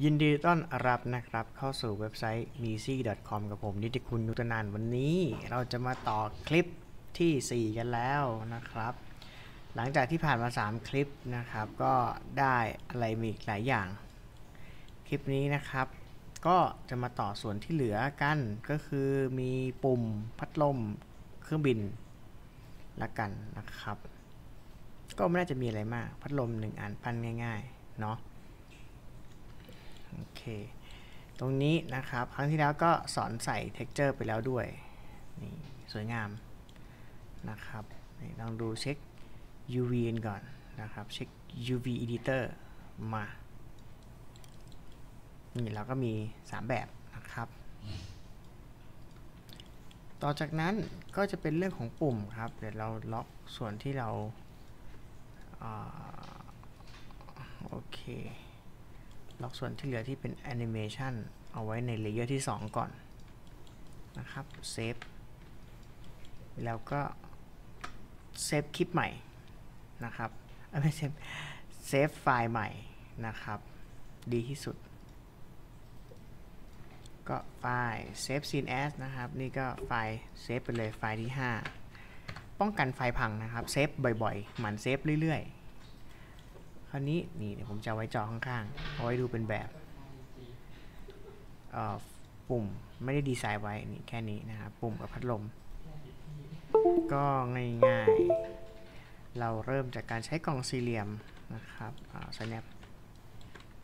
ยินดีต้อนรับนะครับเข้าสู่เว็บไซต์ m e z y c o m กับผมนิติคุณนุตนานวันนี้เราจะมาต่อคลิปที่ 4 กันแล้วนะครับ หลังจากที่ผ่านมา 3 คลิปนะครับ ก็ได้อะไรมีหลายอย่าง คลิปนี้นะครับ ก็จะมาต่อส่วนที่เหลือกันก็คือมีปุ่มพัดลมเครื่องบินละกันนะครับ ก็ไม่น่าจะมีอะไรมาก พัดลมหนึ่งอันปั้นง่าย ๆ เนาะ โอเค ตรงนี้นะครับ ครั้งที่แล้วก็สอนใส่ texture ไปแล้วด้วย นี่สวยงามนะครับนี่ลองดูเช็ค UV กันก่อนนะครับ เช็ค UV editor มา นี่เราก็มี 3 แบบนะครับ ต่อจากนั้นก็จะเป็นเรื่องของปุ่มครับ เดี๋ยวเราล็อกส่วนที่เราอ่าโอเค ล็อกส่วนที่เหลือที่เป็นแอนิเมชันเอาไว้ใน layer ที่ 2 ก่อนนะครับเซฟแล้วก็เซฟคลิปใหม่นะครับไม่เซฟเซฟไฟล์ใหม่นะครับ ดีที่สุด ก็ file save scene as นะครับ นี่ก็ไฟล์เซฟไปเลยไฟล์ที่ 5 ป้องกันไฟล์พังนะครับ เซฟบ่อยๆ หมั่นเซฟเรื่อยๆ คราวนี้นี่เดี๋ยวผมจะไว้จอข้างๆ เอาไว้ดูเป็นแบบปุ่มไม่ได้ดีไซน์ไว้นี่แค่นี้นะครับปุ่มกับพัดลม ก็ง่ายๆ เราเริ่มจากการใช้กล่องสี่เหลี่ยมนะครับอ่า snap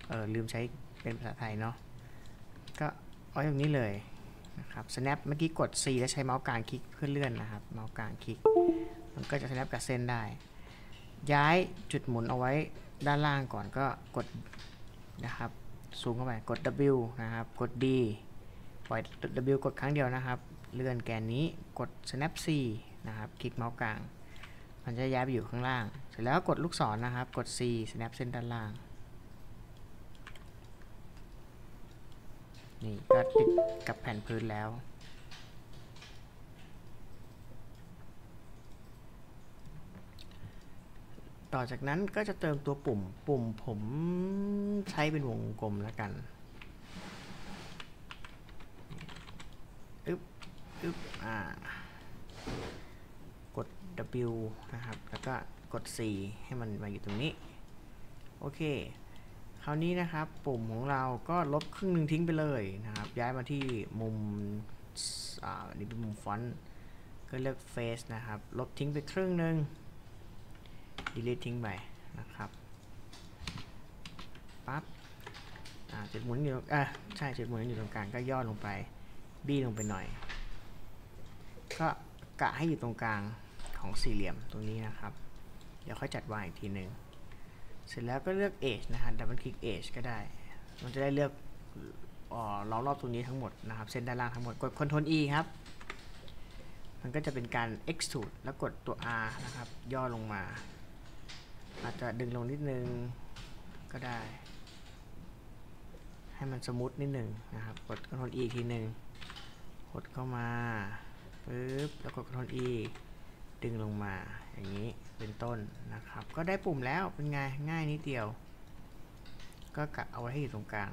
เออลืมใช้เป็นภาษาไทยเนาะก็เอาอย่างนี้เลยนะครับ snap เมื่อกี้กด C แล้วใช้เมาส์กลางคลิกเพื่อเลื่อนนะครับ เมาส์กลางคลิก มันก็จะ snap กับเส้นได้ ย้ายจุดหมุนเอาไว้ ด้านล่างก่อนก็กดนะครับซูมเข้าไปกด W นะครับ กด D ปล่อย W กดครั้งเดียวนะครับ เลื่อนแกนนี้กด snap C นะครับคลิกเมาส์กลาง มันจะย้ายไปอยู่ข้างล่าง เสร็จแล้วก็กดลูกศรนนะครับ กด C snap เส้นด้านล่าง นี่ก็ติดกับแผ่นพื้นแล้ว ต่อจากนั้นก็จะเติมตัวปุ่ม ปุ่มผมใช้เป็นวงกลมแล้วกันอึ๊บอึ๊บอ่ากด W นะครับ แล้วก็กด C ให้มันมาอยู่ตรงนี้ โอเค คราวนี้นะครับ ปุ่มของเราก็ลบครึ่งหนึ่งทิ้งไปเลยนะครับ ย้ายมาที่มุม อ่า นี่เป็นมุมฟอนต์ ก็เลือก Face นะครับ ลบทิ้งไปครึ่งหนึ่ง delete ทิ้งไปนะครับปั๊บจุดหมุนอยู่อะใช่จุดหมุนอยู่ตรงกลางก็ย่อลงไปบี้ลงไปหน่อย ก็กะให้อยู่ตรงกลางของสี่เหลี่ยมตรงนี้นะครับ เดี๋ยวค่อยจัดวางอีกทีหนึ่งเสร็จแล้วก็เลือก edge นะครับดับเบิลคลิก edge ก็ได้ มันจะได้เลือกล้อรอบตรงนี้ทั้งหมดนะครับ เส้นด้านล่างทั้งหมด กด Ctrl E ครับ มันก็จะเป็นการ extrude แล้วกดตัว R นะครับ ย่อลงมา อาจจะดึงลงนิดนึงก็ได้ ให้มันสมูทนิดนึงนะครับ กด Ctrl E อีกทีหนึ่งกดเข้ามาปึ๊บแล้วกด Ctrl E ดึงลงมาอย่างนี้เป็นต้นนะครับ ก็ได้ปุ่มแล้วเป็นไงง่ายนิดเดียว ก็กะเอาไว้ให้อยู่ตรงกลาง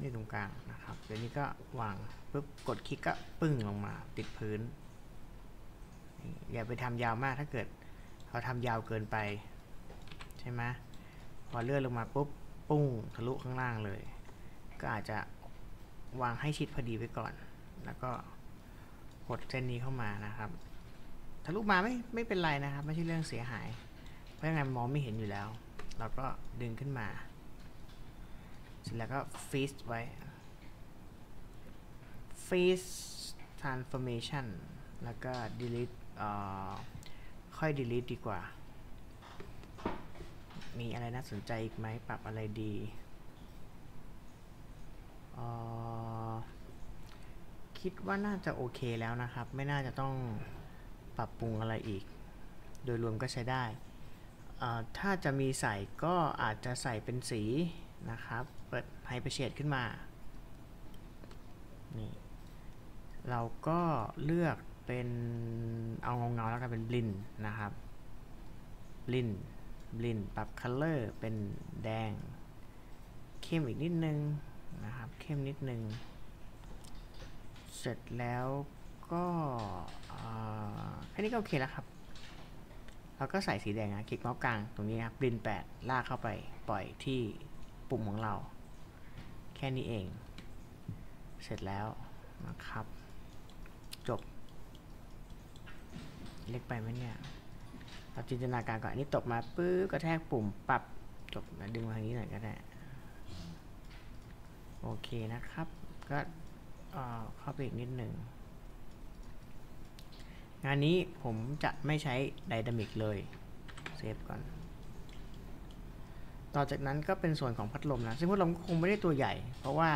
นี่ตรงกลางนะครับเดี๋ยวนี้ก็วางปุ๊บกดคลิกก็ปึ้งลงมาติดพื้น อย่าไปทำยาวมากถ้าเกิดเราทำยาวเกินไป ใช่ไหมพอเลื่อนลงมาปุ๊บปุ้งทะลุข้างล่างเลย ก็อาจจะวางให้ชิดพอดีไว้ก่อน แล้วก็กดเส้นนี้เข้ามานะครับทะลุมาไม่ไม่เป็นไรนะครับ ไม่ใช่เรื่องเสียหาย เพราะยังไงมองไม่เห็นอยู่แล้ว เราก็ดึงขึ้นมา เสร็จแล้วก็ฟีสไว้ฟีส transformation แล้วก็ delete ค่อย delete ดีกว่า มีอะไรน่าสนใจอีกไหมปรับอะไรดีออคิดว่าน่าจะโอเคแล้วนะครับ ไม่น่าจะต้องปรับปรุงอะไรอีก โดยรวมก็ใช้ได้ ถ้าจะมีใส่ก็อาจจะใส่เป็นสีนะครับ เปิดไฮเปอร์เชดขึ้นมา นี่ เราก็เลือก เป็นเอาเงาๆแล้วกันเป็นบลินนะครับบลินบลินปรับ color เป็นแดง เข้มอีกนิดนึงนะครับ เข้มนิดนึง เสร็จแล้วก็แค่นี้ก็โอเคแล้วครับเราก็ใส่สีแดงนะคลิกเมาส์กลางตรงนี้นะครับบลิน 8 ลากเข้าไปปล่อยที่ปุ่มของเรา แค่นี้เอง เสร็จแล้วนะครับ จบ เล็กไปไหมเนี่ยเราจินตนาการก่อนอันนี้ตกมาปื้อกระแทกปุ่มปรับจบดึงมาทางนี้หน่อยก็ได้โอเคนะครับ ก็เอ่อเข้าไปอีกนิดหนึ่งงานนี้ผมจะไม่ใช้ไดนามิกเลยเซฟก่อน ต่อจากนั้นก็เป็นส่วนของพัดลมนะซึ่งพัดลมก็คงไม่ได้ตัวใหญ่ เพราะว่า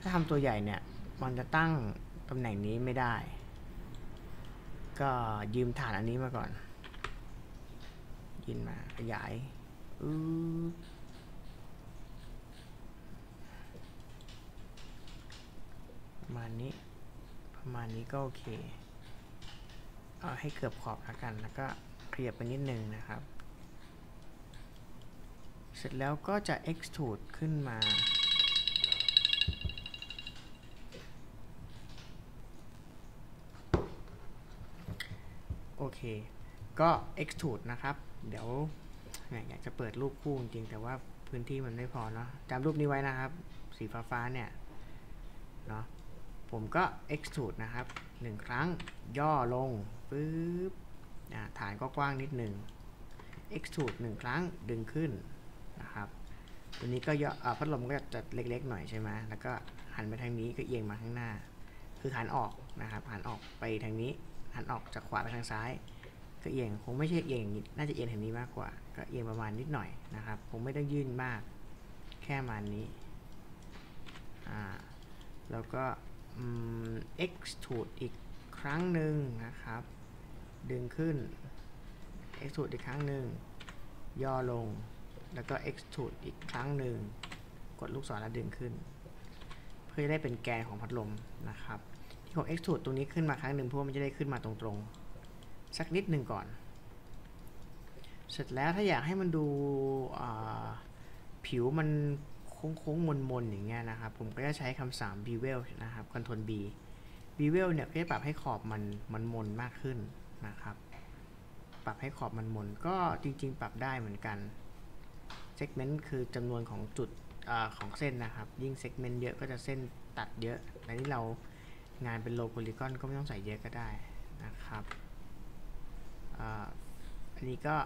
ถ้าทำตัวใหญ่เนี่ย มันจะตั้งตำแหน่งนี้ไม่ได้ ก็ยืมฐานอันนี้มาก่อนยินมาขยายอือประมาณนี้ ประมาณนี้ก็โอเค เอาให้เกือบขอบแล้วกัน แล้วก็ขยับไปนิดนึงนะครับ เสร็จแล้วก็จะ extrude ขึ้นมา เค ก็ extrude นะครับ เดี๋ยวอยากจะเปิดรูปคู่จริงแต่ว่าพื้นที่มันไม่พอเนาะจำรูปนี้ไว้นะครับ สีฟ้าๆเนี่ยเนาะผมก็ extrude นะครับหนึ่งครั้งย่อลงปึ๊บฐานก็กว้างนิดหนึ่ง extrude หนึ่งครั้งดึงขึ้นนะครับตัวนี้ก็ย่ออพัดลมก็จะเล็กๆหน่อยใช่ไหมแล้วก็หันไปทางนี้ก็เอียงมาข้างหน้า คือหันออกนะครับหันออกไปทางนี้ หันออกจากขวาไปทางซ้าย ก็เอียงคงไม่ใช่เอียงอย่างนี้น่าจะเอียงทางนี้มากกว่า ก็เอียงประมาณนิดหน่อยนะครับผมไม่ต้องยื่นมาก แค่ประมาณนี้ อ่า แล้วก็ extrude อีกครั้งหนึ่งนะครับ ดึงขึ้น extrude อีกครั้งหนึ่ง ย่อลง แล้วก็ extrude อีกครั้งหนึ่ง กดลูกศรแล้วดึงขึ้น เพื่อได้เป็นแกนของพัดลมนะครับ ที่ผม extrude ตรงนี้ขึ้นมาครั้งหนึ่งเพื่อมันจะได้ขึ้นมาตรงๆ สักนิดหนึ่งก่อน เสร็จแล้วถ้าอยากให้มันดูผิวมันโค้งๆ มนๆ อย่างเงี้ยนะครับ ผมก็จะใช้คำสั่ง bevel นะครับ Ctrl B bevel เนี่ยก็จะปรับให้ขอบมันมันมนมากขึ้นนะครับ ปรับให้ขอบมันมนก็จริงๆ ปรับได้เหมือนกัน segment คือจำนวนของจุดอของเส้นนะครับ ยิ่ง segment เยอะก็จะเส้นตัดเยอะแต่นี่เรา งานเป็น low polygon ก็ไม่ต้องใส่เยอะก็ได้นะครับอันนี้ก็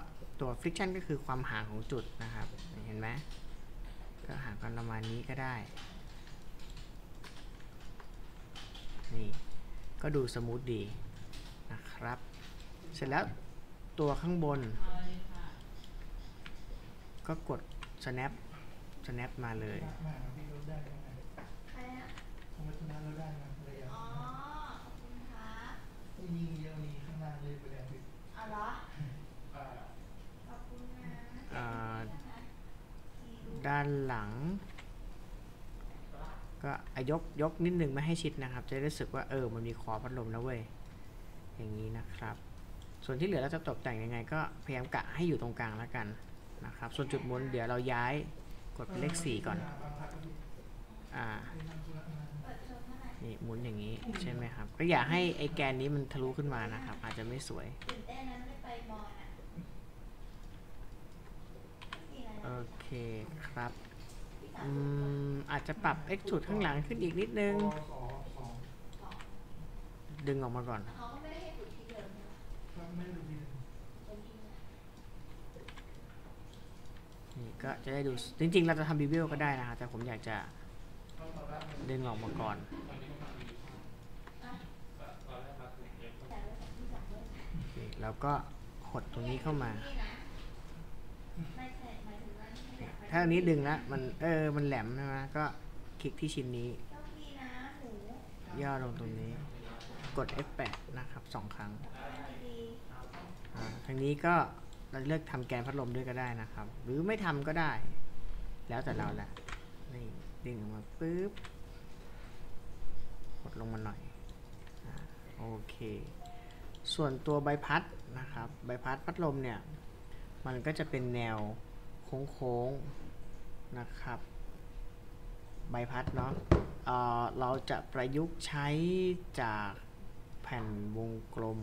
ตัว friction ก็คือความห่างของจุดนะครับ เห็นไหมก็ห่ากันประมาณนี้ก็ได้ นี่ก็ดูสมูทดีนะครับ เสร็จแล้วตัวข้างบน ก็กด snap snap มาเลย ด้านหลัง ก็ยกยกนิดนึงไม่ให้ชิดนะครับ จะรู้สึกว่าเออมันมีขอพัดลมแล้วเว้ยอย่างนี้นะครับ ส่วนที่เหลือเราจะตกแต่งยังไง ก็พยายามกะให้อยู่ตรงกลางแล้วกันนะครับ ส่วนจุดหมุนเดี๋ยวเราย้ายกดเป็นเลข4ก่อนบางพักก็พี่อ่านี่หมุนอย่างนี้ใช่ไหมครับ ก็อย่าให้ไอ้แกนนี้มันทะลุขึ้นมานะครับ อาจจะไม่สวย ตื่นเต้นนั้นไม่ไปมอนอะสีอะไร โอ นะ เคครับอืมอาจจะปรับ x จุดข้างหลังขึ้นอีกนิดนึง ดึงออกมาก่อน นี่ก็จะได้ดู จริงๆ เราจะทำบิวลก็ได้นะครับแต่ผมอยากจะดึงออกมาก่อนแล้วก็หดตรงนี้เข้ามา ถ้าอันนี้ดึงแล้วมันเออมันแหลมใช่ไหมก็คลิกที่ชิ้นนี้โชคดีนะหมูย่อลงตรงนี้ กด F8 นะครับสองครั้งดีอ่าทางนี้ก็เราเลือกทำแกนพัดลมด้วยก็ได้นะครับ หรือไม่ทำก็ได้ แล้วแต่เราแหละนี่ดึงออกมาปุ๊บกดลงมาหน่อยอาโอเค ส่วนตัวใบพัดนะครับ ใบพัดพัดลมเนี่ยผมันก็จะเป็นแนว โค้งๆนะครับ ใบพัดเนาะเเราจะประยุกต์ใช้จากแผ่นวงกลม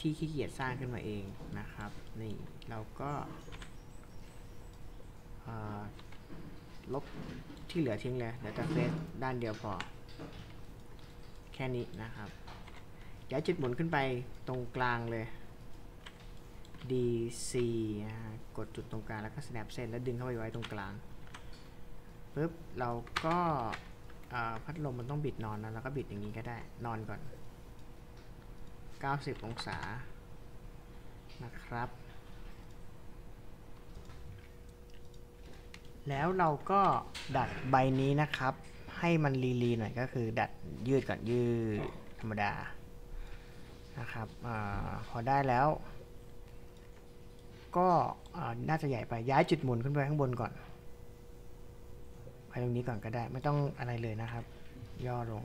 ที่ขี้เกียจสร้างขึ้นมาเองนะครับ นี่เราก็ลบที่เหลือทิ้งเลยเดี๋ยวจะเฟซด้านเดียวพอ แค่นี้นะครับย้ายจุดหมุนขึ้นไปตรงกลางเลย DC นะฮะกดจุดตรงกลางแล้วก็ snap เส้นแล้วดึงเข้าไปไว้ตรงกลางปุ๊บเราก็พัดลมมันต้องบิดนอนนะแล้วก็บิดอย่างนี้ก็ได้นอนก่อน 90 องศานะครับ แล้วเราก็ดัดใบนี้นะครับ ให้มันลีๆหน่อยก็คือดัดยืดก่อนยืดธรรมดานะครับอพอได้แล้ว ก็น่าจะใหญ่ไปย้ายจุดหมุนขึ้นไปข้างบนก่อน ไปตรงนี้ก่อนก็ได้ ไม่ต้องอะไรเลยนะครับ ย่อลง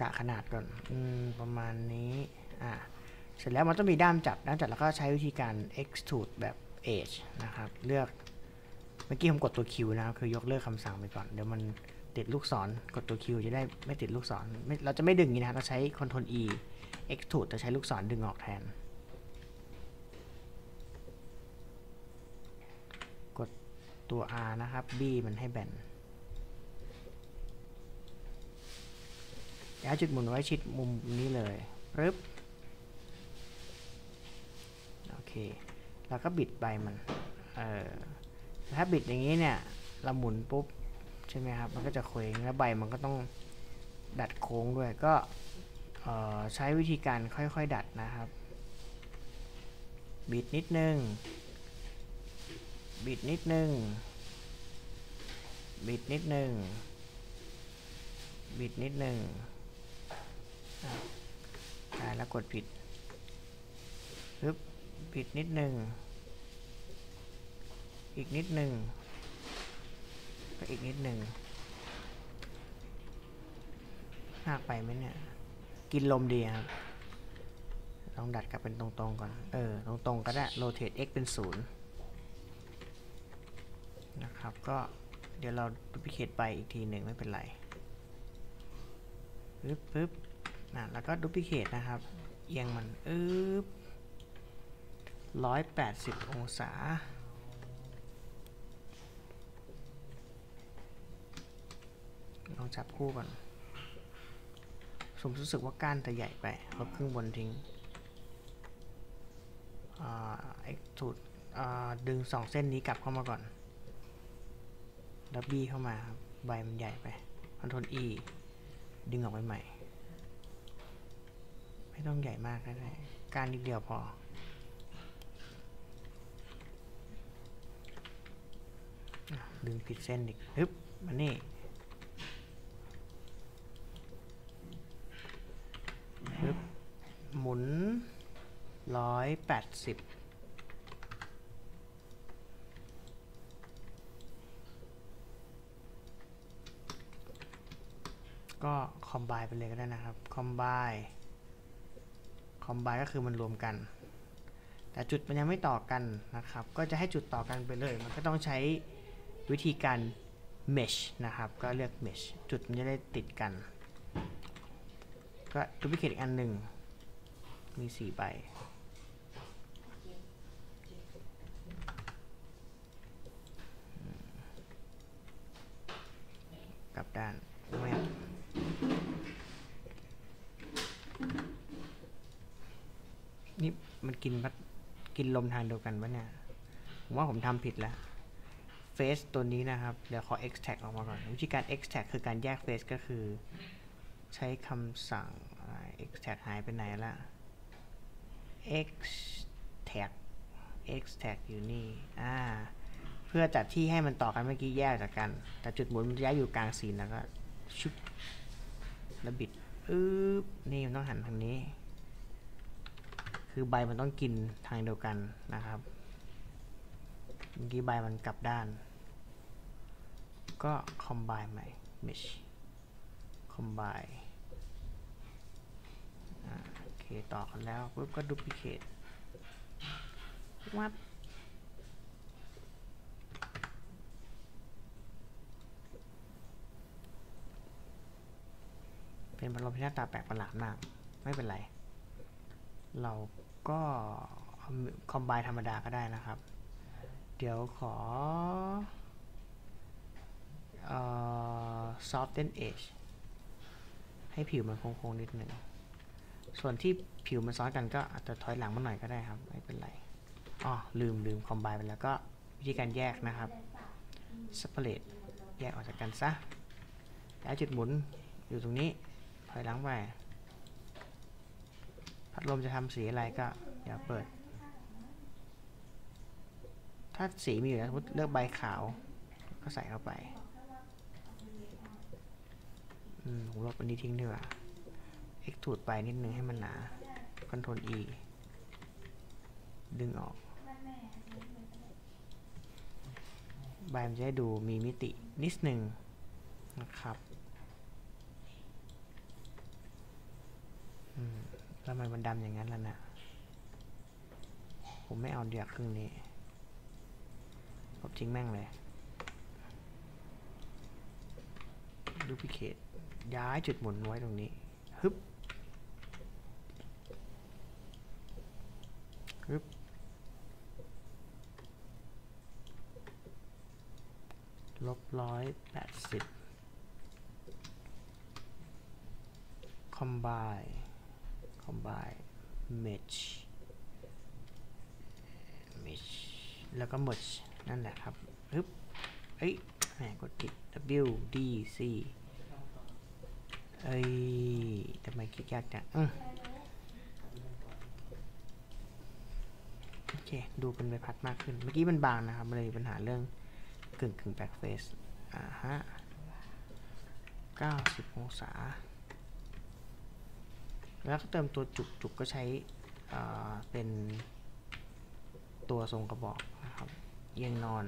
กะขนาดก่อนอประมาณนี้อะเสร็จแล้วมันต้องมีด้ามจับด้ามจับแล้วก็ใช้วิธีการ extrude แบบ edge นะครับ เลือกเมื่อกี้ผมกดตัว Q นะครับคือยกเลิกคำสั่งไปก่อนเดี๋ยวมัน ติดลูกศรกดตัว Q จะได้ไม่ติดลูกศรเราจะไม่ดึงนี้นะครับเราใช้ Ctrl E extrude จะใช้ลูกศรดึงออกแทน กดตัว R นะครับ B มันให้แบนย้ายจุดหมุนไว้ชิดมุมนี้เลยปึ๊บโอเค แล้วก็บิดใบมัน เออถ้าบิดอย่างนี้เนี่ย เราหมุนปุ๊บ ใช่ไหมครับ มันก็จะเคว้งแล้วใบมันก็ต้องดัดโค้งด้วยก็ใช้วิธีการค่อยๆดัดนะครับ บิดนิดนึง บิดนิดนึง บิดนิดนึง บิดนิดนึงอ่แล้วกดผิดปึ๊บผิดนิดนึง อีกนิดนึง ก็อีกนิดหนึ่งมากไปไหมเนี่ย กินลมดีครับ ลองดัดกลับเป็นตรงๆก่อน เออ ตรงๆก็ได้ rotate x เป็นศูนย์นะครับ ก็เดี๋ยวเราดูพิเคตไปอีกทีหนึ่งไม่เป็นไรปึ๊บปึ๊บนะแล้วก็ดูพิเคตนะครับ เอียงมันอึ๊บร้อยแปดสิบองศา ลองจับคู่ก่อนผมรู้สึกว่าก้านจะใหญ่ไปลบครึ่งบนทิ้งอ่าไอ้สูตรอ่าดึงสองเส้นนี้กลับเข้ามาก่อนแล้วบี้เข้ามาครับใบมันใหญ่ไปคอนโทรล E ดึงออกไปใหม่ ไม่ต้องใหญ่มากก็ได้การนิดเดียวพอ ดึงผิดเส้นอีกฮึบมานี่ฮึบ หมุนร้อยแปดสิบก็คอมไบไปเลยก็ได้นะครับคอมไบคอมไบก็คือมันรวมกัน แต่จุดมันยังไม่ต่อกันนะครับ ก็จะให้จุดต่อกันไปเลย มันก็ต้องใช้วิธีการ mesh นะครับ ก็เลือก mesh จุดมันจะได้ติดกัน ก็ดูพิเคตอีกอันหนึ่ง มีสี่ใบ กลับด้านแวบนี่มันกินพัดกินลมทางเดียวกันปะเนี่ย ผมว่าผมทำผิดแล้วเฟสตัวนี้นะครับ เดี๋ยวขอ extract ออกมาก่อน วิธีการ extract คือการแยกเฟสก็คือ ใช้คำสั่งอ่า extract หายไปไหนละ extract extract อยู่นี่อ่าเพื่อจัดที่ให้มันต่อกันเมื่อกี้แยกจากกัน แต่จุดหมุนมันจะย้ายอยู่กลางซีนแล้วก็ชุบแล้วบิดอึ๊บนี่มันต้องหันทางนี้ คือใบมันต้องกินทางเดียวกันนะครับเมื่อกี้ใบมันกลับด้าน ก็ combine ใหม่ mesh combine ต่อกันแล้วปุ๊บก็ดูพิเคทวับเป็นพัดลมที่หน้าตาแปลกประหลาดมาก ไม่เป็นไร เราก็คอมไบธรรมดาก็ได้นะครับ เดี๋ยวขอเอ่อ soften edge ให้ผิวมันโค้งๆนิดหนึ่ง ส่วนที่ผิวมันซ้อนกันก็อาจจะถอยหลังมาหน่อยก็ได้ครับ ไม่เป็นไรอ๋อลืมลืมคอมไบไปแล้วก็วิธีการแยกนะครับ separate แยกออกจากกันซะแล้วจุดหมุนอยู่ตรงนี้ถอยหลังไปพัดลมจะทำสีอะไรก็อย่าเปิด ถ้าสีมีอยู่แล้วสมมติเลือกใบขาว ก็ใส่เข้าไป อืมผมลบอันนี้ทิ้งดีกว่า extrude ไปนิดนึงให้มันหนา Ctrl E ดึงออก ใบมันจะได้ดูมีมิตินิดหนึ่งนะครับแล้วมันมันดำอย่างนั้นแล้วนะผมไม่เอาเดียวครึ่งนี้ลบทิ้งแม่งเลยดูพิเคทย้ายจุดหมุนไว้ตรงนี้ ฮึบ ฮึบ ลบร้อยแปดสิบ combine combine merge merge แล้วก็ merge นั่นแหละครับฮึบเอ้ยแหมกดผิด W D C เอ้ยทำไมคลิกยากจังอืมโอเค ดูเป็นใบพัดมากขึ้น เมื่อกี้มันบางนะครับ มันเลยมีปัญหาเรื่อง กึ่งกึ่งแบ็กเฟสอ่าฮะ90องศา แล้วก็เติมตัวจุกจุกก็ใช้อ่าเป็นตัวทรงกระบอกนะครับเอียงนอน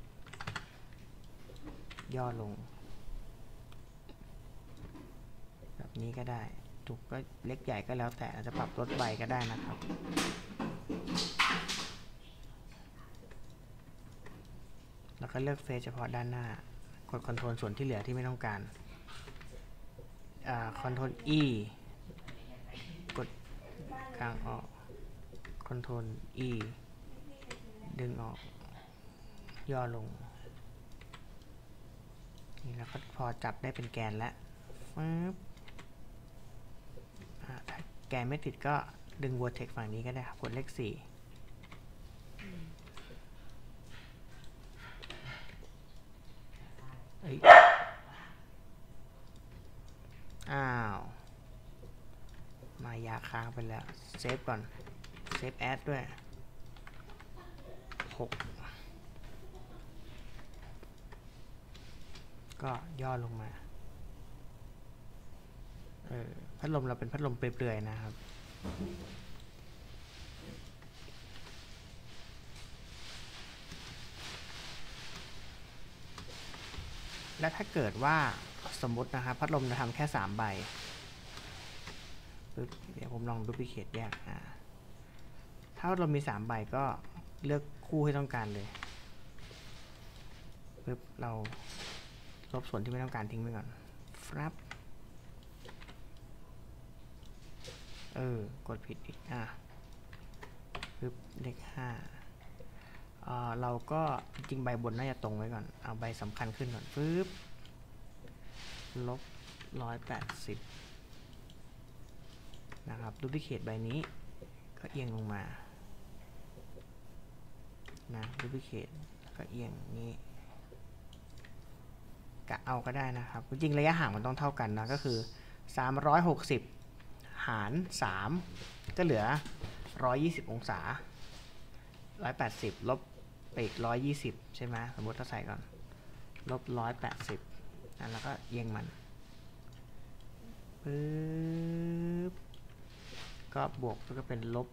90 ย่อลง แบบนี้ก็ได้จุกก็เล็กใหญ่ก็แล้วแต่อาจจะปรับลดใบก็ได้นะครับ แล้วก็เลือก face เฉพาะด้านหน้ากด control ส่วนที่เหลือที่ไม่ต้องการคอนโทรล E กดกลางออกคอนโทรล E ดึงออก ย่อลง นี่แล้วก็พอจับได้เป็นแกนแล้วถ้าแกนไม่ติดก็ดึงวัวเทคฝั่งนี้ก็ได้ครับ กดเลข4 เซฟก่อน save as ด้วยหกก็ย่อลงมา เออ พัดลมเราเป็นพัดลมเปลือยๆนะครับ และถ้าเกิดว่าสมมตินะครับ พัดลมจะทำแค่ 3 ใบ ปึ๊บเดี๋ยวผมลองดูพิเคทแยกอ่าถ้าพัดลมมี3ใบก็เลือกคู่ให้ต้องการเลยปึ๊บเราลบส่วนที่ไม่ต้องการทิ้งไปก่อนฟับเออกดผิดอีกอะปึ๊บเลขห้าเอ่อเราก็จริงใบบนน่าจะตรงไว้ก่อน เอาใบสำคัญขึ้นก่อนปึ๊บลบร้อยแปดสิบ นะครับ duplicate ใบนี้ก็เอียงลงมานะ duplicate ก็เอียงนี้กะเอาก็ได้นะครับ จริงระยะห่างมันต้องเท่ากันนะก็คือ 360 หาร 3 ก็เหลือ 120 องศา 180 ลบไปอีก120 ใช่ไหมสมมติถ้าใส่ก่อนลบ 180นั่นแล้วก็เอียงมันปึ๊บ ก็บวกก็เป็นลบ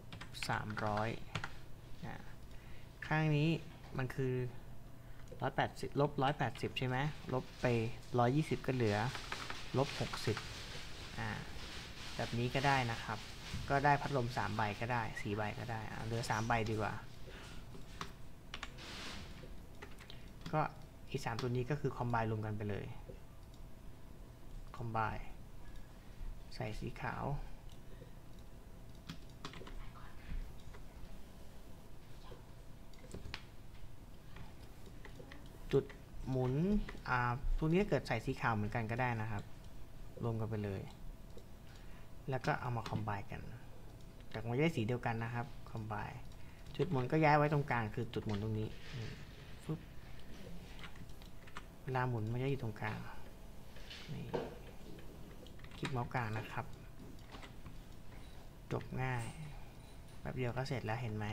300นะข้างนี้มันคือ180ลบ180 ใช่ไหมลบไป 120 ก็เหลือลบ 60อ่าแบบนี้ก็ได้นะครับ ก็ได้พัดลมสามใบก็ได้สี่ใบก็ได้เหลือสามใบดีกว่า ก็อีกสามตัวนี้ก็คือคอมไบรวมกันไปเลยคอมไบใส่สีขาว จุดหมุนอ่าตัวนี้ถ้าเกิดใส่สีขาวเหมือนกันก็ได้นะครับ รวมกันไปเลย แล้วก็เอามาคอมไบกันแต่มันจะได้สีเดียวกันนะครับคอมไบจุดหมุนก็ย้ายไว้ตรงกลางคือจุดหมุนตรงนี้นี่ฟึบเวลาหมุนมันจะอยู่ตรงกลางนี่คลิกเมาส์กลางนะครับ จบง่ายแป๊บเดียวก็เสร็จแล้วเห็นไหม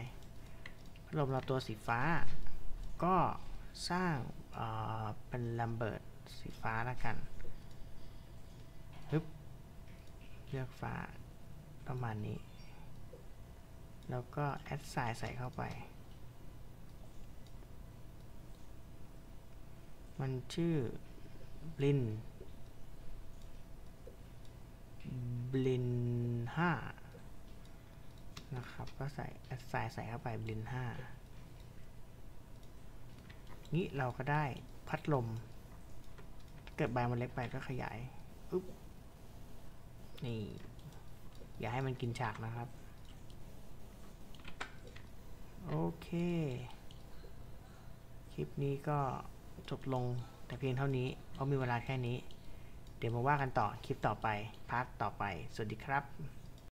พัดลมเราตัวสีฟ้า ก็ สร้างเเป็นลัมเบิร์ตสีฟ้าแล้วกันปึ๊บเลือกฟ้าประมาณนี้ แล้วก็แอดไซน์ใส่เข้าไป มันชื่อบลินบลินห้านะครับ ก็ใส่แอดไซน์ใส่เข้าไปบลินห้า นี้เราก็ได้พัดลม เกิดใบมันเล็กไปก็ขยายอุ๊บนี่ อย่าให้มันกินฉากนะครับ โอเค คลิปนี้ก็จบลงแต่เพียงเท่านี้ เพราะมีเวลาแค่นี้ เดี๋ยวมาว่ากันต่อคลิปต่อไป พาร์ทต่อไป สวัสดีครับ